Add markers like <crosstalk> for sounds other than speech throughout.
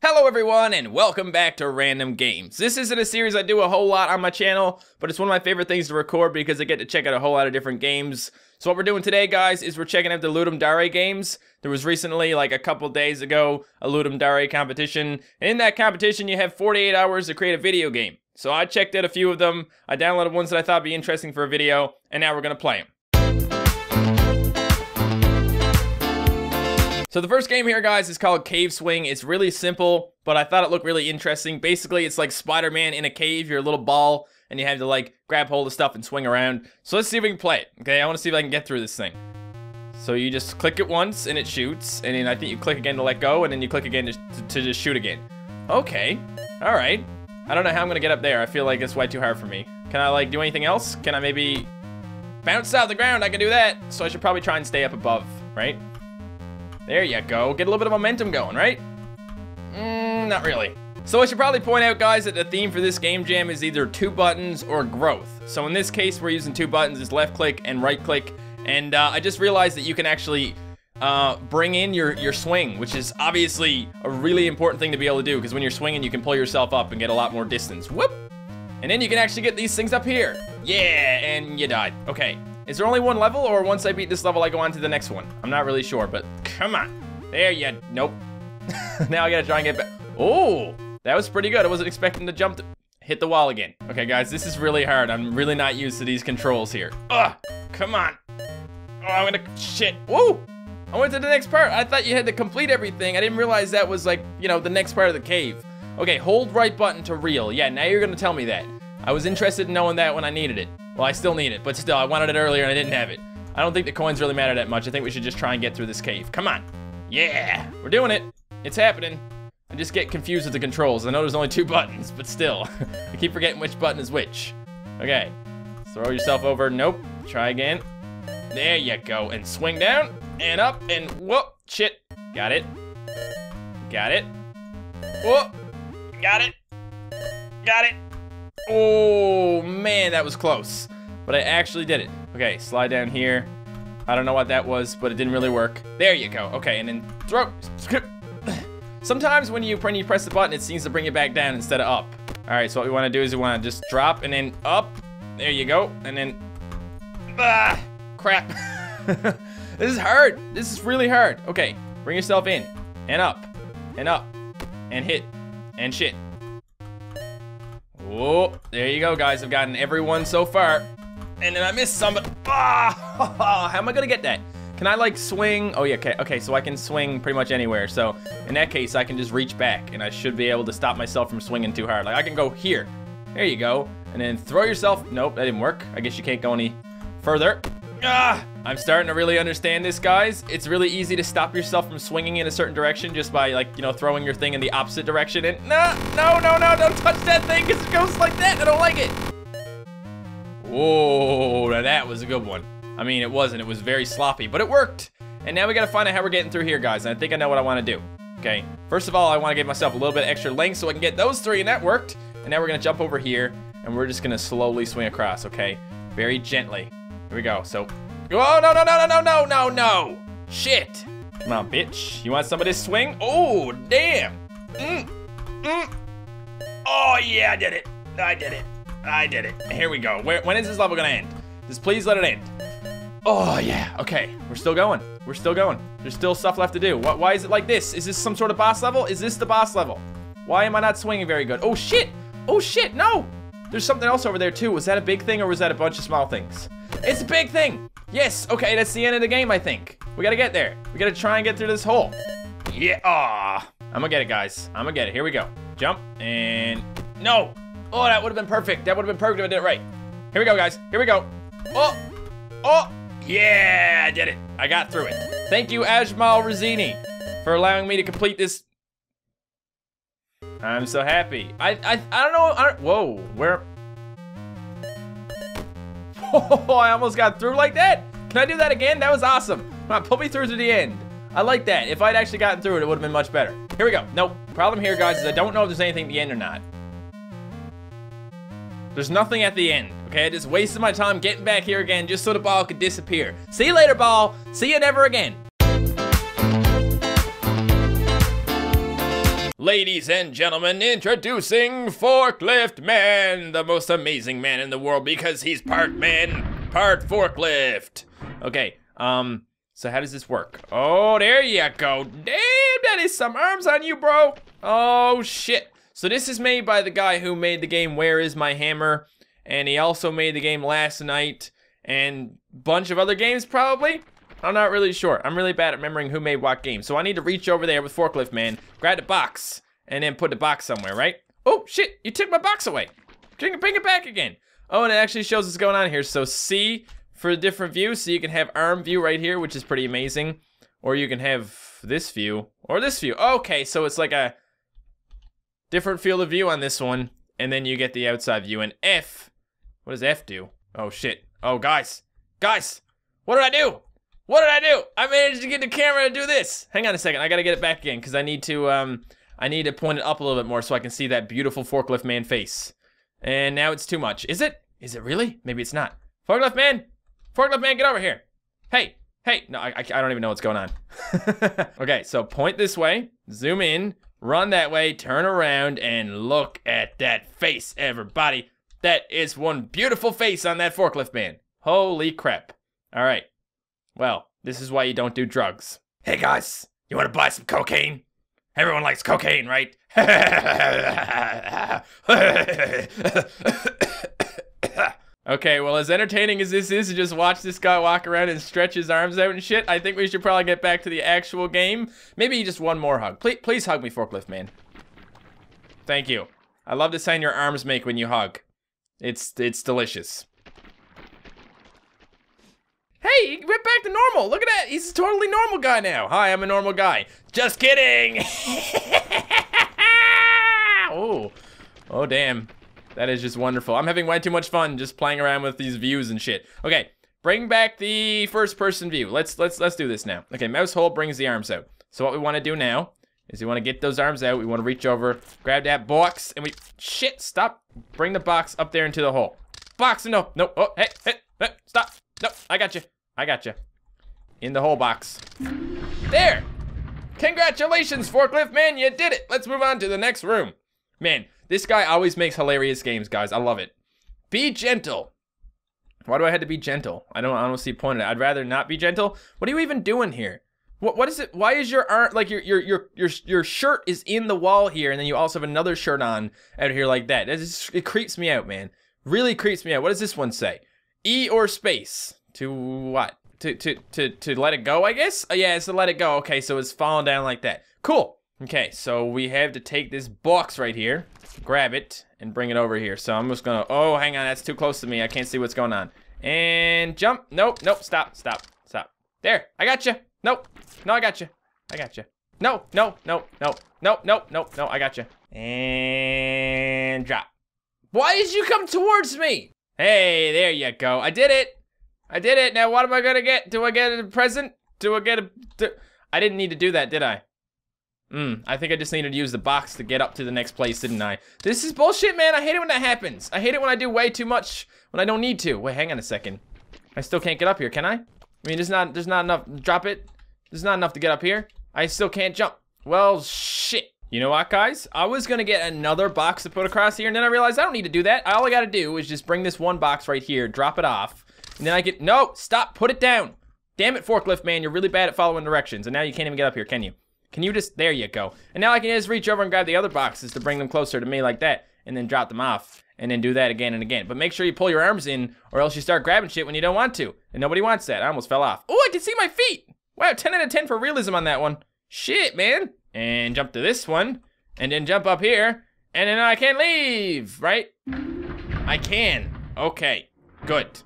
Hello everyone and welcome back to Random Games. This isn't a series I do a whole lot on my channel, but it's one of my favorite things to record because I get to check out a whole lot of different games. So what we're doing today, guys, is we're checking out the Ludum Dare games. There was recently, like a couple days ago, a Ludum Dare competition, and in that competition you have 48 hours to create a video game. So I checked out a few of them, I downloaded ones that I thought would be interesting for a video, and now we're gonna play them. So the first game here, guys, is called Cave Swing. It's really simple, but I thought it looked really interesting. Basically, it's like Spider-Man in a cave. You're a little ball, and you have to, like, grab hold of stuff and swing around. So let's see if we can play it, okay? I want to see if I can get through this thing. So you just click it once, and it shoots, and then I think you click again to let go, and then you click again to, to, just shoot again. Okay, all right. I don't know how I'm to get up there. I feel like it's way too hard for me. Can I, like, do anything else? Can I maybe bounce out of the ground? I can do that. So I should probably try and stay up above, right? There you go. Get a little bit of momentum going, right? Mmm, not really. So I should probably point out, guys, that the theme for this game jam is either two buttons or growth. So in this case, we're using two buttons. It's left click and right click. And uh, I just realized that you can actually uh, bring in your, your swing, which is obviously a really important thing to be able to do, because when you're swinging, you can pull yourself up and get a lot more distance. Whoop! And then you can actually get these things up here. Yeah, and you died. Okay. Is there only one level, or once I beat this level, I go on to the next one? I'm not really sure, but come on. There you, nope. <laughs> now I gotta try and get back. Oh, that was pretty good. I wasn't expecting to jump to hit the wall again. Okay, guys, this is really hard. I'm really not used to these controls here. Ugh, come on. Oh, I'm gonna, shit. Whoa, I went to the next part. I thought you had to complete everything. I didn't realize that was like, you know, the next part of the cave. Okay, hold right button to reel. Yeah, now you're gonna tell me that. I was interested in knowing that when I needed it. Well, I still need it, but still, I wanted it earlier and I didn't have it. I don't think the coins really matter that much. I think we should just try and get through this cave. Come on. Yeah, we're doing it. It's happening. I just get confused with the controls. I know there's only two <laughs> buttons, but still. <laughs> I keep forgetting which button is which. Okay, throw yourself over. Nope, try again. There you go, and swing down, and up, and whoop, shit. Got it. Got it. Whoop, got it. Got it. Oh, man, that was close. But I actually did it. Okay, slide down here. I don't know what that was, but it didn't really work. There you go. Okay, and then throw. <laughs> Sometimes when you, when you press the button, it seems to bring it back down instead of up. All right, so what we want to do is we want to just drop and then up. There you go. And then... Ah, crap. <laughs> this is hard. This is really hard. Okay, bring yourself in. And up. And up. And hit. And shit. Oh, there you go, guys. I've gotten everyone so far. And then I missed somebody. Ah, <laughs> how am I gonna get that? Can I like swing? Oh yeah, okay, okay, so I can swing pretty much anywhere. So in that case, I can just reach back and I should be able to stop myself from swinging too hard. Like I can go here. There you go. And then throw yourself. Nope, that didn't work. I guess you can't go any further. Ah, I'm starting to really understand this, guys. It's really easy to stop yourself from swinging in a certain direction just by, like, you know, throwing your thing in the opposite direction. And no, no, no, no, don't touch that thing because it goes like that. I don't like it. Whoa, now that was a good one. I mean, it wasn't. It was very sloppy, but it worked. And now we got to find out how we're getting through here, guys. And I think I know what I want to do. Okay, first of all, I want to give myself a little bit extra length so I can get those three, and that worked. And now we're going to jump over here, and we're just going to slowly swing across, okay? Very gently. Here we go. So, oh, no, no, no, no, no, no, no, no. Shit. Come on, bitch. You want some of this swing? Oh, damn. Mm, mm. Oh, yeah, I did it. I did it. I did it. Here we go. Where, when is this level gonna end? Just please let it end. Oh, yeah. Okay. We're still going. We're still going. There's still stuff left to do. What, why is it like this? Is this some sort of boss level? Is this the boss level? Why am I not swinging very good? Oh, shit. Oh, shit. No. There's something else over there, too. Was that a big thing or was that a bunch of small things? It's a big thing. Yes. Okay, that's the end of the game, I think. We gotta get there. We gotta try and get through this hole. Yeah. Ah. I'm gonna get it, guys. I'm gonna get it. Here we go. Jump and... No. Oh, that would have been perfect. That would have been perfect if I did it right. Here we go, guys. Here we go. Oh. Oh. Yeah, I did it. I got through it. Thank you, Ajmal Razini, for allowing me to complete this. I'm so happy. I I, I don't know. I don't, whoa, where? <laughs> Oh, I almost got through like that. Can I do that again? That was awesome. Come on, put me through to the end. I like that. If I'd actually gotten through it, it would have been much better. Here we go. Nope. Problem here, guys, is I don't know if there's anything at the end or not. There's nothing at the end, okay? I just wasted my time getting back here again just so the ball could disappear. See you later, ball. See you never again. Ladies and gentlemen, introducing Forklift Man, the most amazing man in the world because he's part man, part forklift. Okay, um, so how does this work? Oh, there you go. Damn, that is some arms on you, bro. Oh, shit. So this is made by the guy who made the game Where Is My Hammer? And he also made the game Last Night and bunch of other games, probably? I'm not really sure. I'm really bad at remembering who made what game. So I need to reach over there with Forklift Man, grab the box, and then put the box somewhere, right? Oh, shit, you took my box away. Bring it, bring it back again. Oh, and it actually shows what's going on here. So C for a different view, so you can have arm view right here, which is pretty amazing. Or you can have this view, or this view. Okay, so it's like a different field of view on this one, and then you get the outside view. And F, what does F do? Oh, shit. Oh, guys, guys, what did I do? What did I do? I managed to get the camera to do this. Hang on a second. I gotta get it back again because I need to um I need to point it up a little bit more so I can see that beautiful forklift man face. And now it's too much. Is it? Is it really? Maybe it's not. Forklift man! Forklift man, get over here. Hey, hey. No, I, I don't even know what's going on. <laughs> okay, so point this way, zoom in, run that way, turn around, and look at that face, everybody. That is one beautiful face on that forklift man. Holy crap. All right. Well, this is why you don't do drugs. Hey guys, you want to buy some cocaine? Everyone likes cocaine, right? <laughs> okay, well, as entertaining as this is to just watch this guy walk around and stretch his arms out and shit, I think we should probably get back to the actual game. Maybe just one more hug. Please, please hug me, forklift man. Thank you. I love the sound your arms make when you hug. It's it's delicious. Hey, he went back to normal. Look at that. He's a totally normal guy now. Hi, I'm a normal guy. Just kidding. <laughs> oh. Oh, damn. That is just wonderful. I'm having way too much fun just playing around with these views and shit. Okay, bring back the first person view. Let's let's let's do this now. Okay, mouse hole brings the arms out. So what we want to do now is we want to get those arms out. We want to reach over, grab that box, and we shit, stop. Bring the box up there into the hole. Box, no, no. Oh, hey, hey, hey stop. No, I got you. I got you. In the hole box. There! Congratulations, Forklift Man, you did it! Let's move on to the next room. Man, this guy always makes hilarious games, guys. I love it. Be gentle. Why do I have to be gentle? I don't, I don't see point in it. I'd rather not be gentle. What are you even doing here? What, what is it? Why is your arm, like your, your, your, your, your shirt is in the wall here and then you also have another shirt on out here like that. It, just, it creeps me out, man. Really creeps me out. What does this one say? E or space? To what? To, to, to, to let it go, I guess? Oh, yeah, it's to let it go. Okay, so it's falling down like that. Cool. Okay, so we have to take this box right here, grab it, and bring it over here. So I'm just gonna, oh, hang on, that's too close to me. I can't see what's going on. And jump. Nope, nope, stop, stop, stop. There, I got you. Nope, no, I got you. I got you. No, no, no, no, no, no, no, no, I got you. And drop. Why did you come towards me? Hey, there you go. I did it. I did it. Now what am I gonna get? Do I get a present? Do I get a... Do, I didn't need to do that, did I? Hmm, I think I just needed to use the box to get up to the next place, didn't I? This is bullshit, man. I hate it when that happens. I hate it when I do way too much when I don't need to. Wait, hang on a second. I still can't get up here, can I? I mean, there's not, there's not enough. Drop it. There's not enough to get up here. I still can't jump. Well, shit. You know what, guys? I was gonna get another box to put across here, and then I realized I don't need to do that. All I gotta do is just bring this one box right here, drop it off, and then I get, no, stop, put it down. Damn it, forklift man, you're really bad at following directions, and now you can't even get up here, can you? Can you just, there you go. And now I can just reach over and grab the other boxes to bring them closer to me like that, and then drop them off, and then do that again and again. But make sure you pull your arms in, or else you start grabbing shit when you don't want to. And nobody wants that. I almost fell off. Oh, I can see my feet. Wow, 10 out of 10 for realism on that one. Shit, man. And jump to this one, and then jump up here, and then I can leave, right? I can. Okay, good.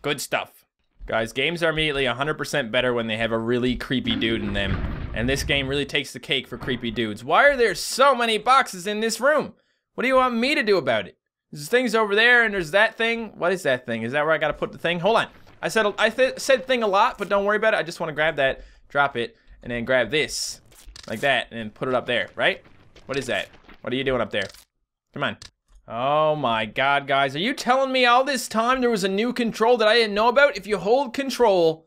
Good stuff. Guys, games are immediately 100% better when they have a really creepy dude in them. And this game really takes the cake for creepy dudes. Why are there so many boxes in this room? What do you want me to do about it? There's things over there and there's that thing. What is that thing? Is that where I gotta put the thing? Hold on. I said I th said thing a lot, but don't worry about it. I just want to grab that, drop it, and then grab this. Like that, and put it up there, right? What is that? What are you doing up there? Come on. Oh my god, guys. Are you telling me all this time there was a new control that I didn't know about? If you hold control,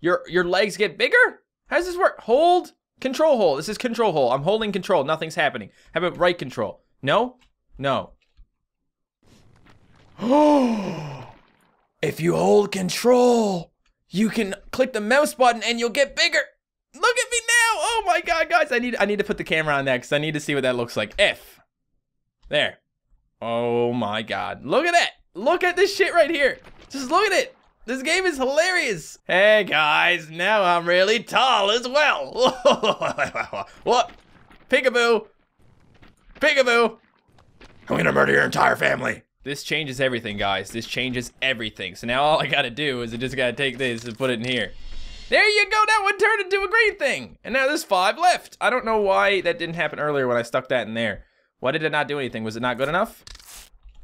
your your legs get bigger? How does this work? Hold, Control hole. This is control hole. I'm holding control. Nothing's happening. How about right control? No? No. <gasps> if you hold control, you can click the mouse button and you'll get bigger. Look at me now. Oh my god, guys. I need I need to put the camera on that because I need to see what that looks like. F. There. Oh my god. Look at that. Look at this shit right here. Just look at it. This game is hilarious. Hey guys, now I'm really tall as well. <laughs> what? Peekaboo. Peekaboo. I'm gonna murder your entire family. This changes everything, guys. This changes everything. So now all I gotta do is I just gotta take this and put it in here. There you go, that one turned into a green thing. And now there's five left. I don't know why that didn't happen earlier when I stuck that in there. Why did it not do anything? Was it not good enough?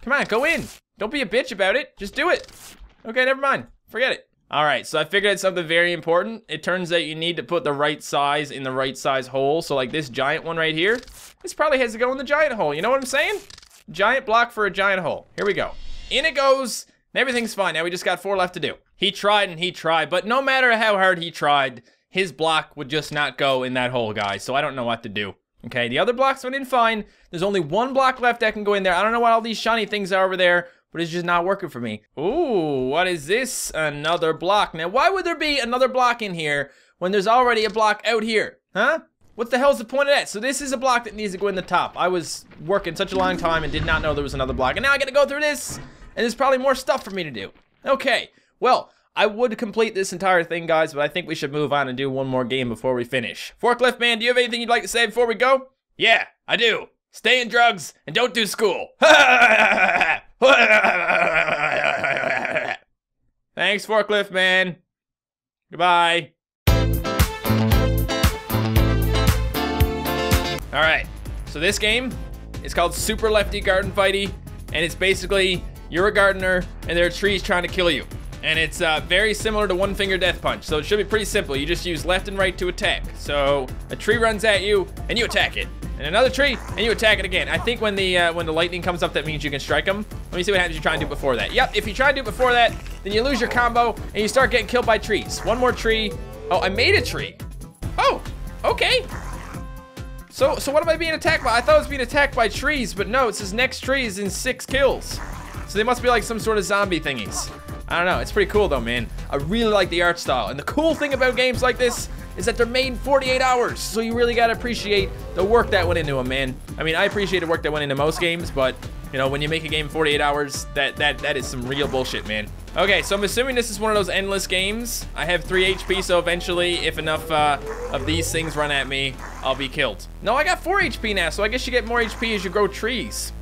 Come on, go in. Don't be a bitch about it. Just do it. Okay, never mind. Forget it. All right, so I figured out something very important. It turns out you need to put the right size in the right size hole. So like this giant one right here, this probably has to go in the giant hole. You know what I'm saying? Giant block for a giant hole. Here we go. In it goes. Everything's fine. Now we just got four left to do. He tried and he tried, but no matter how hard he tried, his block would just not go in that hole, guys. So I don't know what to do. Okay, the other blocks went in fine. There's only one block left that can go in there. I don't know what all these shiny things are over there, but it's just not working for me. Ooh, what is this? Another block. Now, why would there be another block in here when there's already a block out here? Huh? What the hell's the point of that? So this is a block that needs to go in the top. I was working such a long time and did not know there was another block. And now I gotta go through this, and there's probably more stuff for me to do. Okay, well, I would complete this entire thing, guys, but I think we should move on and do one more game before we finish. Forklift Man, do you have anything you'd like to say before we go? Yeah, I do. Stay in drugs and don't do school. <laughs> Thanks, Forklift Man. Goodbye. All right, so this game is called Super Lefty Garden Fighty, and it's basically you're a gardener and there are trees trying to kill you. And it's uh, very similar to One Finger Death Punch, so it should be pretty simple. You just use left and right to attack. So a tree runs at you, and you attack it. And another tree, and you attack it again. I think when the uh, when the lightning comes up, that means you can strike them. Let me see what happens you try and do it before that. Yep, if you try and do it before that, then you lose your combo, and you start getting killed by trees. One more tree. Oh, I made a tree. Oh, okay. So, so what am I being attacked by? I thought I was being attacked by trees, but no, it says next tree is in six kills. So they must be like some sort of zombie thingies. I don't know, it's pretty cool though, man. I really like the art style. And the cool thing about games like this is that they're made in 48 hours. So you really gotta appreciate the work that went into them, man. I mean, I appreciate the work that went into most games, but you know, when you make a game 48 hours, that that that is some real bullshit, man. Okay, so I'm assuming this is one of those endless games. I have 3 HP, so eventually, if enough uh, of these things run at me, I'll be killed. No, I got 4 HP now, so I guess you get more HP as you grow trees.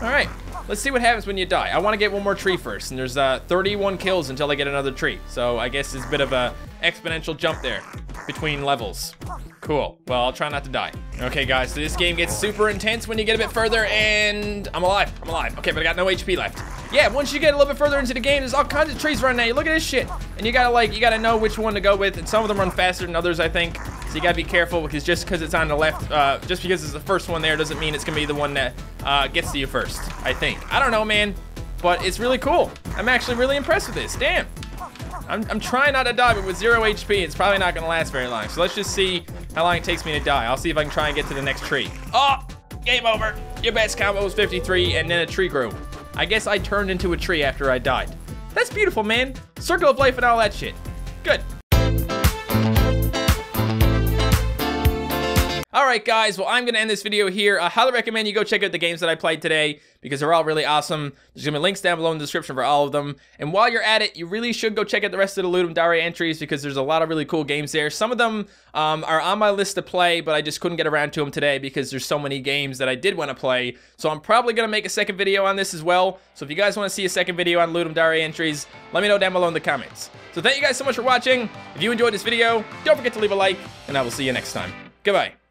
All right, let's see what happens when you die. I want to get one more tree first, and there's uh, 31 kills until I get another tree. So I guess it's a bit of a exponential jump there between levels. Cool. Well, I'll try not to die. Okay, guys, so this game gets super intense when you get a bit further, and I'm alive. I'm alive. Okay, but I got no HP left. Yeah, once you get a little bit further into the game, there's all kinds of trees running at you. Look at this shit. And you gotta, like, you gotta know which one to go with, and some of them run faster than others, I think. So you gotta be careful, because just because it's on the left, uh, just because it's the first one there doesn't mean it's gonna be the one that uh, gets to you first, I think. I don't know, man, but it's really cool. I'm actually really impressed with this. Damn. I'm, I'm trying not to die, but with zero HP, it's probably not gonna last very long. So let's just see how long it takes me to die. I'll see if I can try and get to the next tree. Oh, game over. Your best combo was 53, and then a tree grew. I guess I turned into a tree after I died. That's beautiful, man. Circle of life and all that shit. Good. Alright guys, well I'm going to end this video here. I highly recommend you go check out the games that I played today because they're all really awesome. There's going to be links down below in the description for all of them. And while you're at it, you really should go check out the rest of the Ludum Dare entries because there's a lot of really cool games there. Some of them um, are on my list to play, but I just couldn't get around to them today because there's so many games that I did want to play. So I'm probably going to make a second video on this as well. So if you guys want to see a second video on Ludum Dare entries, let me know down below in the comments. So thank you guys so much for watching. If you enjoyed this video, don't forget to leave a like, and I will see you next time. Goodbye.